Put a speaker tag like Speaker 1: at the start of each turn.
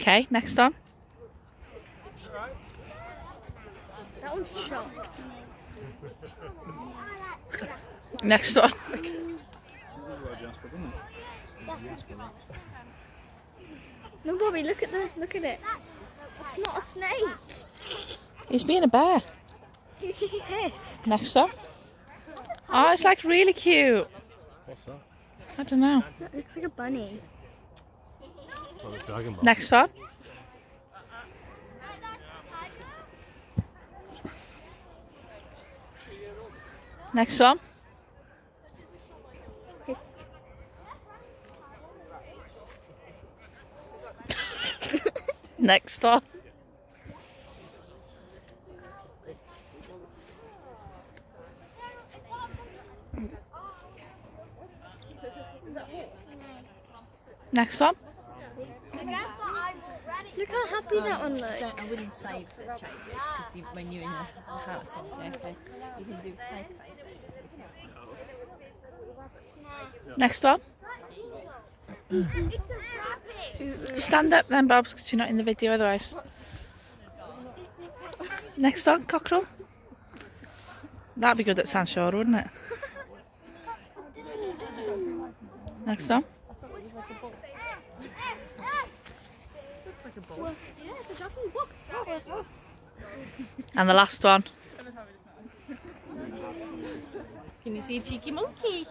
Speaker 1: Okay, next one.
Speaker 2: That one's shocked.
Speaker 1: Next one.
Speaker 2: No, Bobby, look at the look at it. It's not a snake.
Speaker 1: He's being a bear.
Speaker 2: He hissed.
Speaker 1: Next one. Oh, it's like really cute.
Speaker 3: What's that?
Speaker 1: I don't know.
Speaker 2: It looks like a bunny.
Speaker 3: Oh, the Dragon Ball.
Speaker 1: Next one. Next one.
Speaker 2: Hiss.
Speaker 1: Next one. Next one.
Speaker 2: Look how happy that one looks.
Speaker 4: Don't, I wouldn't save the changes because when you're in the house and okay, you can do save
Speaker 1: Next one. Stand up then, Bobs, because you're not in the video otherwise. Next one, cockerel. That'd be good at Sanshore, wouldn't it? Next one. And the last one.
Speaker 4: Can you see a cheeky monkey?